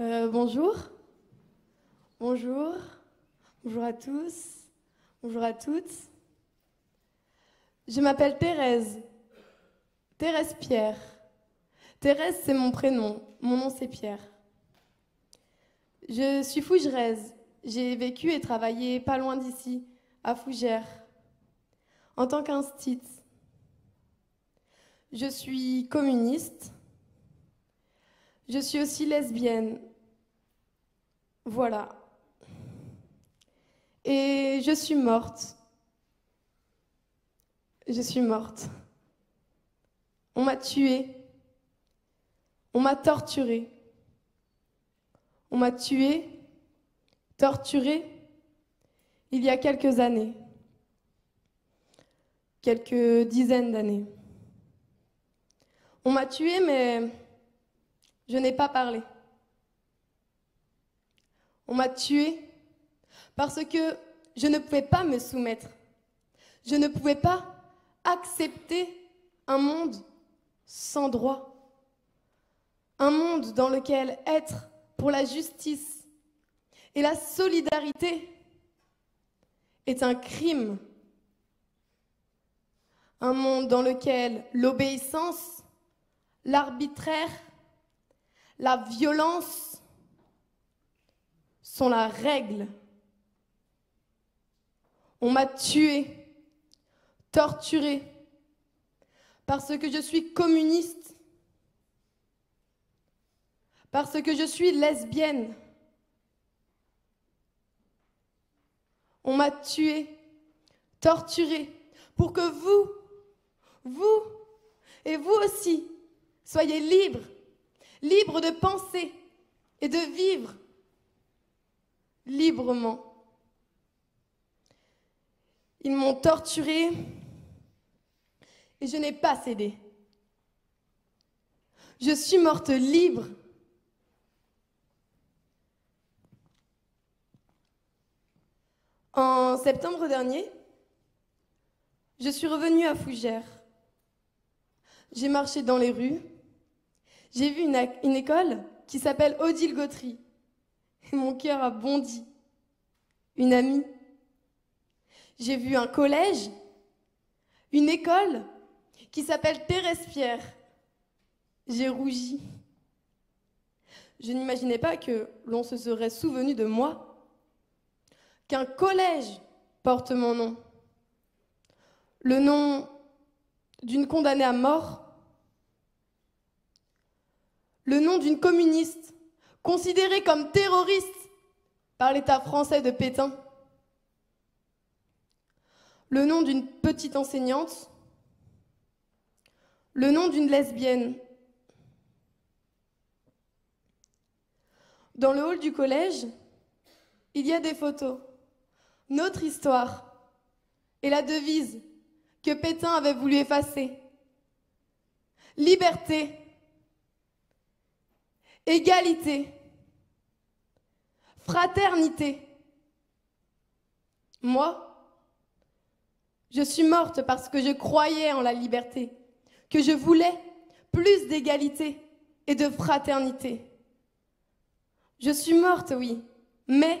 Euh, bonjour. Bonjour. Bonjour à tous. Bonjour à toutes. Je m'appelle Thérèse. Thérèse Pierre. Thérèse, c'est mon prénom. Mon nom, c'est Pierre. Je suis fougeresse. J'ai vécu et travaillé pas loin d'ici, à Fougères, en tant qu'instite. Je suis communiste. Je suis aussi lesbienne. Voilà. Et je suis morte. Je suis morte. On m'a tuée. On m'a torturée. On m'a tuée, torturée, il y a quelques années. Quelques dizaines d'années. On m'a tuée, mais je n'ai pas parlé. On m'a tuée parce que je ne pouvais pas me soumettre. Je ne pouvais pas accepter un monde sans droit. Un monde dans lequel être pour la justice et la solidarité est un crime. Un monde dans lequel l'obéissance, l'arbitraire, la violence la règle. On m'a tué, torturé, parce que je suis communiste, parce que je suis lesbienne. On m'a tué, torturé, pour que vous, vous et vous aussi, soyez libres, libres de penser et de vivre librement. Ils m'ont torturé et je n'ai pas cédé. Je suis morte libre. En septembre dernier, je suis revenue à Fougères. J'ai marché dans les rues. J'ai vu une, une école qui s'appelle Odile Gautry. Et mon cœur a bondi. Une amie j'ai vu un collège, une école qui s'appelle Thérèse Pierre. J'ai rougi. Je n'imaginais pas que l'on se serait souvenu de moi, qu'un collège porte mon nom, le nom d'une condamnée à mort, le nom d'une communiste considérée comme terroriste par l'État français de Pétain le nom d'une petite enseignante, le nom d'une lesbienne. Dans le hall du collège, il y a des photos, notre histoire et la devise que Pétain avait voulu effacer. Liberté, égalité, fraternité. Moi, je suis morte parce que je croyais en la liberté, que je voulais plus d'égalité et de fraternité. Je suis morte, oui, mais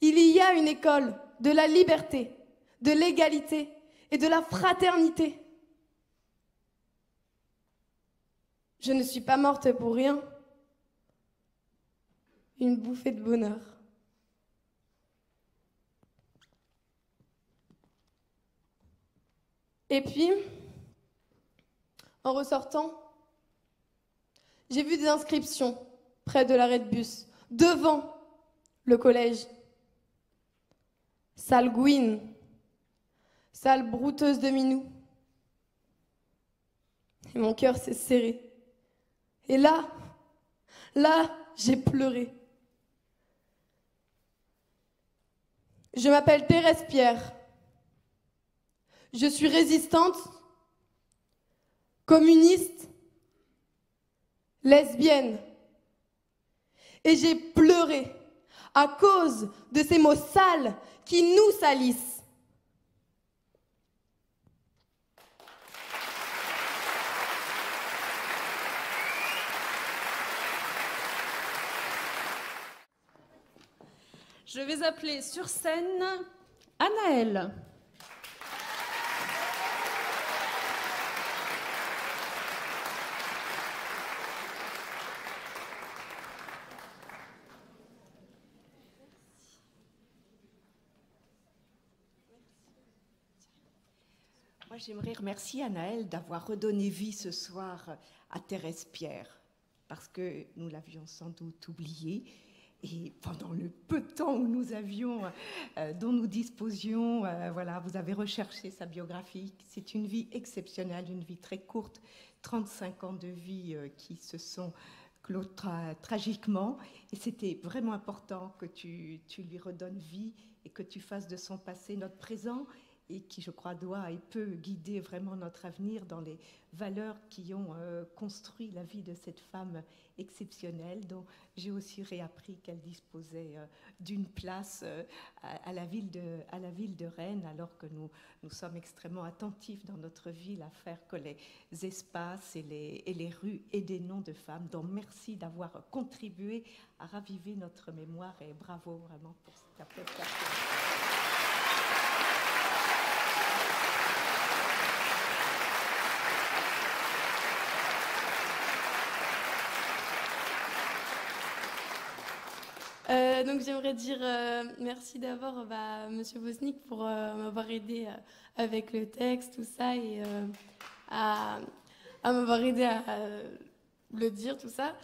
il y a une école de la liberté, de l'égalité et de la fraternité. Je ne suis pas morte pour rien. Une bouffée de bonheur. Et puis, en ressortant, j'ai vu des inscriptions près de l'arrêt de bus, devant le collège. Salle Gouine, salle brouteuse de Minou. Et mon cœur s'est serré. Et là, là, j'ai pleuré. Je m'appelle Thérèse Pierre. Je suis résistante, communiste, lesbienne. Et j'ai pleuré à cause de ces mots sales qui nous salissent. Je vais appeler sur scène Anaëlle. Moi, j'aimerais remercier Anaëlle d'avoir redonné vie ce soir à Thérèse Pierre, parce que nous l'avions sans doute oubliée. Et pendant le peu de temps euh, dont nous disposions, euh, voilà, vous avez recherché sa biographie. C'est une vie exceptionnelle, une vie très courte, 35 ans de vie euh, qui se sont clos tragiquement. Et c'était vraiment important que tu lui redonnes vie et que tu fasses de son passé notre présent et qui, je crois, doit et peut guider vraiment notre avenir dans les valeurs qui ont euh, construit la vie de cette femme exceptionnelle, dont j'ai aussi réappris qu'elle disposait euh, d'une place euh, à, la ville de, Rennes, alors que nous, sommes extrêmement attentifs dans notre ville à faire que les espaces et les, rues aient des noms de femmes. Donc merci d'avoir contribué à raviver notre mémoire et bravo vraiment pour cette appréciation. Euh, donc j'aimerais dire euh, merci d'abord bah, Monsieur Bosnik pour euh, m'avoir aidé avec le texte, tout ça, et à, m'avoir aidé à le dire, tout ça.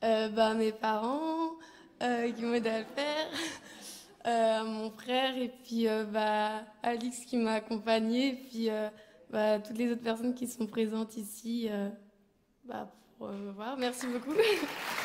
bah, mes parents qui aidé à le faire, mon frère, et puis bah, Alix qui m'a accompagné, et puis bah, toutes les autres personnes qui sont présentes ici bah, pour voir. Merci beaucoup.